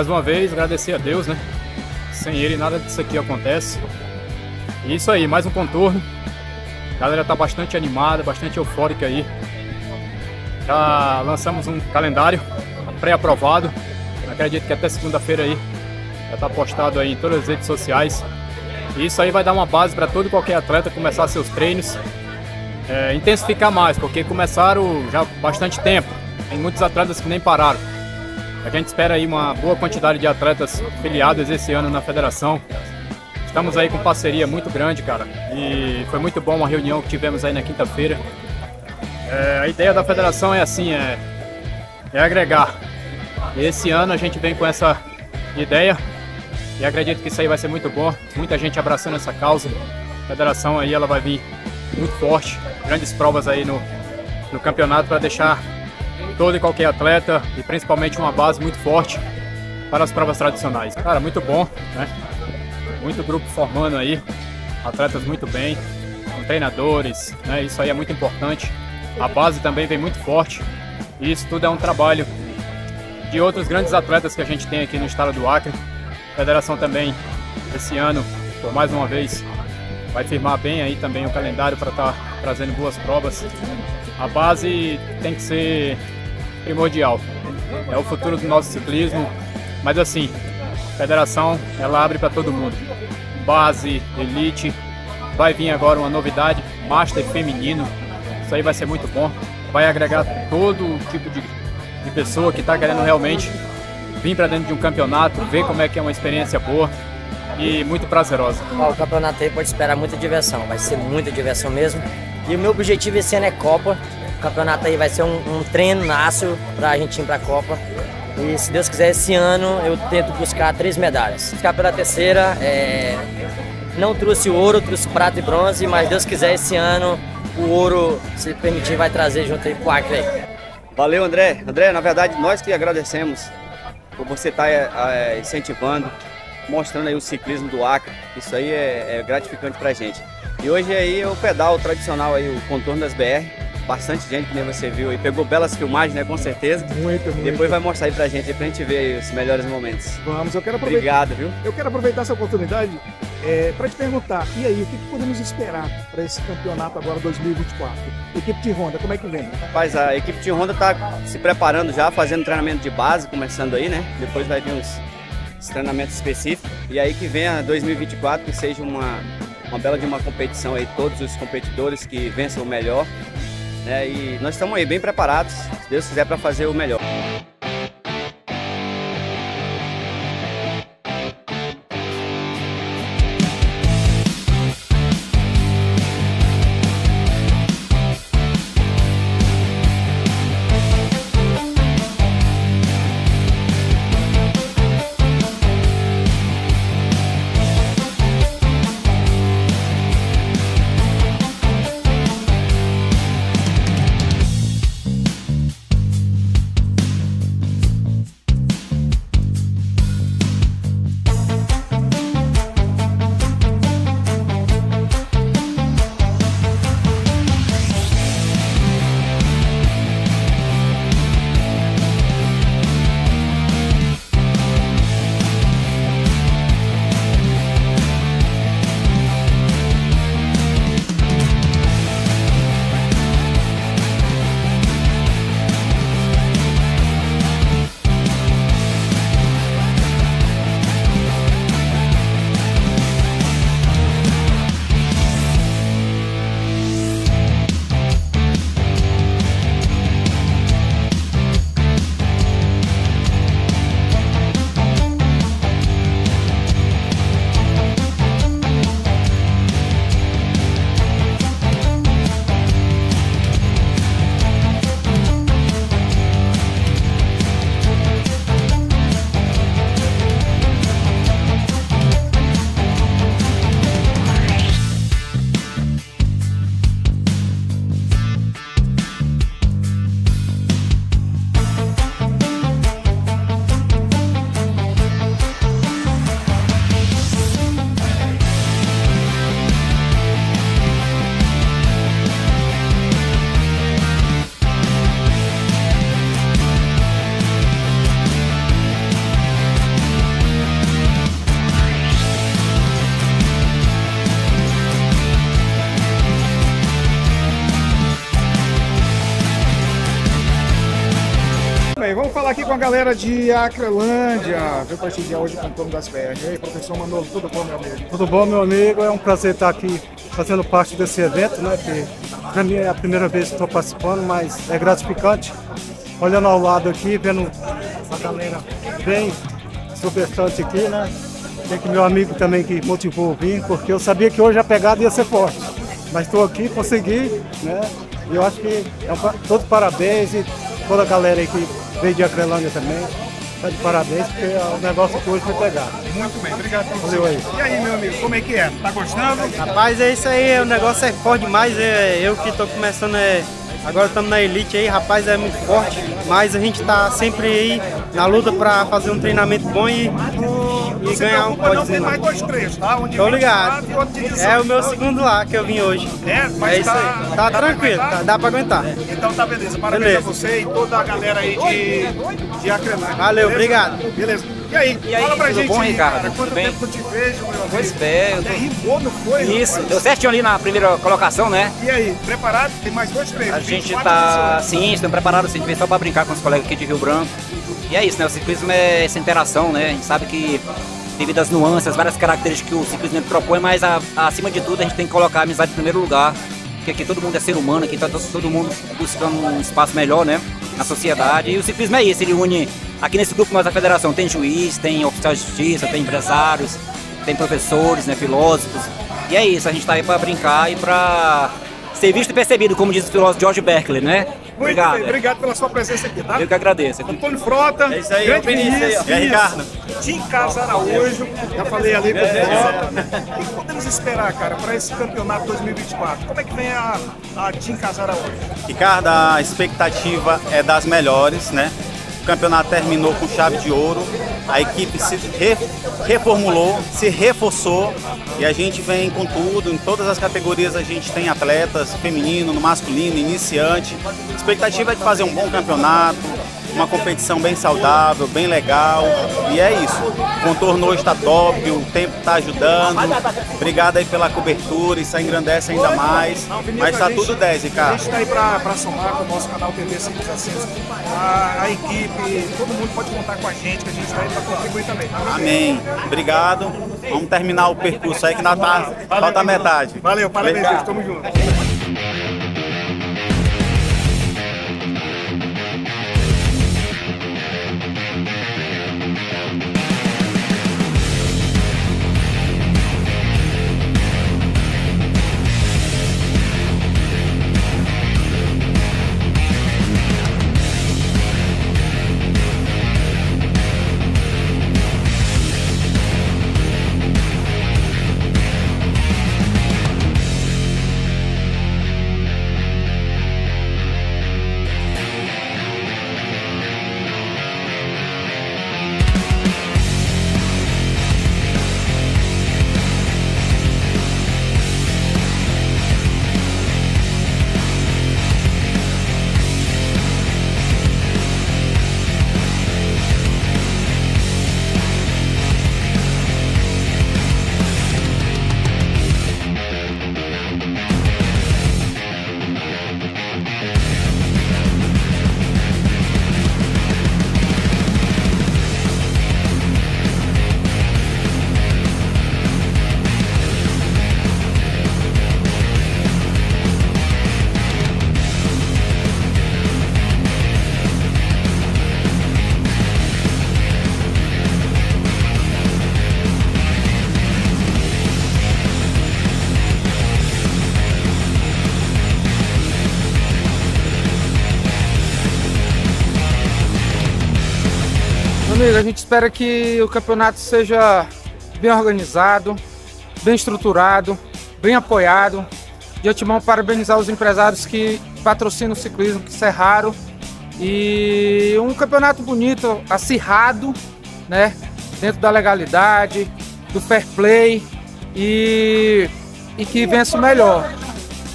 mais uma vez, agradecer a Deus, né? Sem ele nada disso aqui acontece. E isso aí, mais um contorno. A galera tá bastante animada, bastante eufórica aí. Já lançamos um calendário pré-aprovado. Acredito que até segunda-feira aí já tá postado aí em todas as redes sociais. E isso aí vai dar uma base para todo e qualquer atleta começar seus treinos, é, intensificar mais, porque começaram já há bastante tempo. Tem muitos atletas que nem pararam. A gente espera aí uma boa quantidade de atletas filiados esse ano na federação. Estamos aí com parceria muito grande, cara. E foi muito bom uma reunião que tivemos aí na quinta-feira. É, a ideia da federação é assim, é, é agregar. E esse ano a gente vem com essa ideia e acredito que isso aí vai ser muito bom. Muita gente abraçando essa causa. A federação aí ela vai vir muito forte. Grandes provas aí no, no campeonato para deixar todo e qualquer atleta e principalmente uma base muito forte para as provas tradicionais. Cara, muito bom, né? muito grupo formando aí, atletas muito bem, com treinadores, né? Isso aí é muito importante. A base também vem muito forte. E isso tudo é um trabalho de outros grandes atletas que a gente tem aqui no estado do Acre. A federação também, esse ano, por mais uma vez, vai firmar bem aí também o calendário para estar tá trazendo boas provas. A base tem que ser primordial. É o futuro do nosso ciclismo. Mas assim, federação, ela abre para todo mundo. Base, elite, vai vir agora uma novidade, Master feminino. Isso aí vai ser muito bom. Vai agregar todo tipo de, de pessoa que está querendo realmente vir para dentro de um campeonato, ver como é que é uma experiência boa e muito prazerosa. o campeonato aí pode esperar muita diversão, vai ser muita diversão mesmo. E o meu objetivo esse ano é Copa. O campeonato aí vai ser um, um treino nasce para a gente ir para a Copa. E se Deus quiser, esse ano eu tento buscar três medalhas. Ficar pela terceira, é... não trouxe ouro, trouxe prata e bronze, mas Deus quiser, esse ano o ouro, se permitir, vai trazer junto aí pro Acre aí. Valeu, André. André, na verdade, nós que agradecemos por você estar tá, é, incentivando, mostrando aí o ciclismo do Acre. Isso aí é, é gratificante pra gente. E hoje aí é o pedal tradicional aí, o contorno das BR bastante gente, que nem você viu, e pegou belas filmagens, né, com certeza. Muito, muito. Depois vai mostrar aí pra gente, pra gente ver os melhores momentos. Vamos, eu quero aproveitar. Obrigado, viu? Eu quero aproveitar essa oportunidade é, para te perguntar, e aí, o que, que podemos esperar para esse campeonato agora 2024? Equipe de Honda, como é que vem? Rapaz, a equipe de Honda tá se preparando já, fazendo treinamento de base, começando aí, né? Depois vai vir uns, uns treinamentos específicos. E aí que venha 2024, que seja uma, uma bela de uma competição aí, todos os competidores que vençam o melhor né? E nós estamos aí bem preparados, se Deus quiser, para fazer o melhor. Com a galera de Acrelândia, veio prestigiar hoje o contorno das BR. E aí, professor Manolo, tudo bom, meu amigo? Tudo bom, meu amigo? É um prazer estar aqui fazendo parte desse evento, né? Que para mim é a primeira vez que estou participando, mas é gratificante. Olhando ao lado aqui, vendo a galera bem exuberante aqui, né? Tem que meu amigo também que motivou vir, porque eu sabia que hoje a pegada ia ser forte. Mas estou aqui, consegui, né? E eu acho que é um, todos parabéns e toda a galera aí que veio de Acrelândia também. Tá de parabéns, porque o negócio que hoje foi pegar. Muito bem, obrigado por Valeu aí. E aí, meu amigo, como é que é? Tá gostando? Rapaz, é isso aí, o negócio é forte demais. É, eu que tô começando, é, agora estamos na elite aí, rapaz, é muito forte. Mas a gente tá sempre aí na luta pra fazer um treinamento bom e, e se ganhar um preocupa, não tem mais dois trechos, tá? Um de Tô 24 ligado. e outro de 18. É o meu segundo lá que eu vim hoje. É, mas É isso tá, aí. Tá pra tranquilo, tá- dá pra aguentar. Então tá beleza. Parabéns Beleza. a você e toda a galera aí de, de Acrelândia. Valeu, beleza? obrigado. Beleza. E aí, E aí, fala pra tudo gente bom, Ricardo? cara, Tudo quanto bem? tempo que eu te vejo, meu amigo? Pois é, eu tô- rimou, não foi? Isso, rapaz? deu certinho ali na primeira colocação, né? E aí, preparado? Tem mais dois treinos. A gente 24 tá, sim, estamos preparados, a gente veio só pra brincar com os colegas aqui de Rio Branco. E é isso, né? O ciclismo é essa interação, né? A gente sabe que devido às nuances, várias características que o ciclismo propõe, mas a- acima de tudo a gente tem que colocar a amizade em primeiro lugar. Porque aqui todo mundo é ser humano, aqui tá to- todo mundo buscando um espaço melhor, né? Na sociedade. E o ciclismo é isso, ele une. Aqui nesse grupo nós da federação tem juiz, tem oficial de justiça, tem empresários, tem professores, né? Filósofos. E é isso, a gente tá aí pra brincar e pra ser visto e percebido, como diz o filósofo George Berkeley, né? Muito Obrigado. bem, obrigado pela sua presença aqui, tá? Eu que agradeço. Antônio Frota, É isso aí, grande Vinícius aí, Ricardo? Tim Casa Araújo, já falei ali com o Frota. O que podemos esperar, cara, para esse campeonato 2024? Como é que vem a, a Tim Casa Araújo? Ricardo, a expectativa é das melhores, né? O campeonato terminou com chave de ouro, a equipe se re- reformulou, se reforçou e a gente vem com tudo. Em todas as categorias a gente tem atletas, feminino, no masculino, iniciante. A expectativa é de fazer um bom campeonato, uma competição bem saudável, bem legal. E é isso. O contorno hoje está top, o tempo está ajudando. Obrigado aí pela cobertura, isso engrandece ainda mais. Mas a está tudo 10, A Ricardo. gente está aí para somar com o nosso canal TV Simples Ascenso. A, a equipe, todo mundo pode contar com a gente, que a gente está aí para contribuir também. Tá? Amém. Obrigado. Vamos terminar o percurso aí que ainda tá, falta a metade. Valeu, parabéns, gente. Tamo junto. Espera que o campeonato seja bem organizado, bem estruturado, bem apoiado. De antemão, parabenizar os empresários que patrocinam o ciclismo, que isso é raro. E um campeonato bonito, acirrado, né? Dentro da legalidade, do fair play e, e que vença o melhor.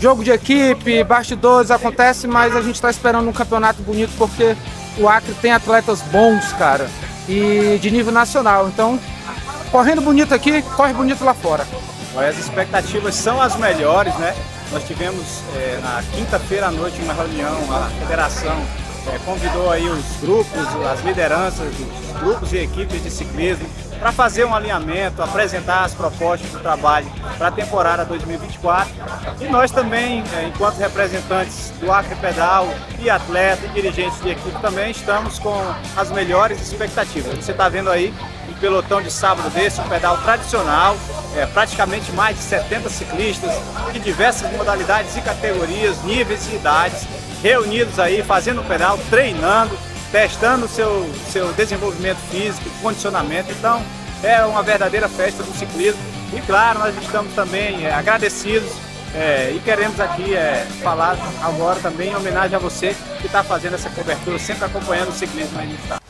Jogo de equipe, bastidores acontece, mas a gente está esperando um campeonato bonito porque o Acre tem atletas bons, cara, e de nível nacional. Então, correndo bonito aqui, corre bonito lá fora. As expectativas são as melhores, né? Nós tivemos é, na quinta-feira à noite uma reunião, a federação é, convidou aí os grupos, as lideranças dos grupos e equipes de ciclismo para fazer um alinhamento, apresentar as propostas do trabalho para a temporada 2024. E nós também, é, enquanto representantes do Acre Pedal e atletas e dirigentes de equipe também, estamos com as melhores expectativas. Você está vendo aí um pelotão de sábado desse, um pedal tradicional, é, praticamente mais de 70 ciclistas de diversas modalidades e categorias, níveis e idades, reunidos aí, fazendo o pedal, treinando, testando seu, seu desenvolvimento físico, condicionamento. Então, é uma verdadeira festa do ciclismo. E claro, nós estamos também é, agradecidos é, e queremos aqui é, falar agora também em homenagem a você que está fazendo essa cobertura, sempre acompanhando o ciclismo aí no estado.